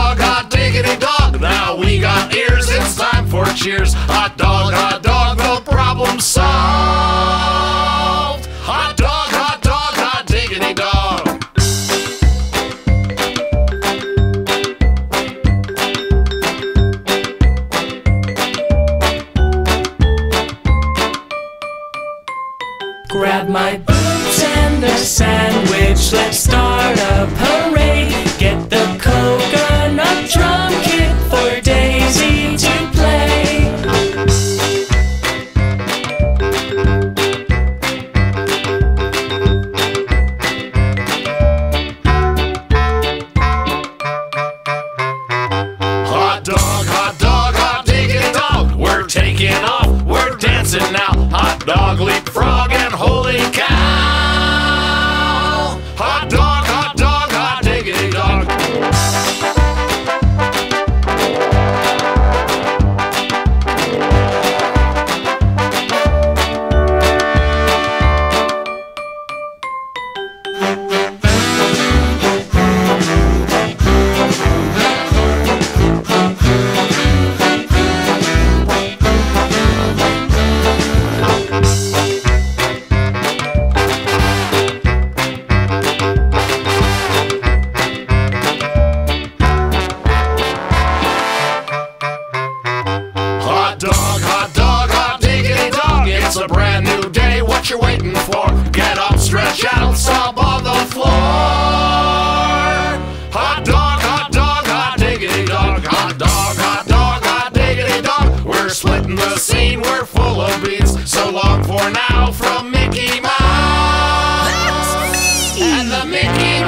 dog, hot diggity dog. Now we got ears, it's time for cheers. Hot dog, hot dog, the problem solved. Hot dog, hot dog, hot diggity dog. Grab my boots and a sandwich, let's start a parade. Now. Hot dog, leapfrog, and holy cow. It's a brand new day. What you waiting for? Get up, stretch out, stop on the floor. Hot dog, hot dog, hot diggity dog. Hot dog, hot dog, hot diggity dog. We're splitting the scene. We're full of beats. So long for now from Mickey Mouse That's me! and the Mickey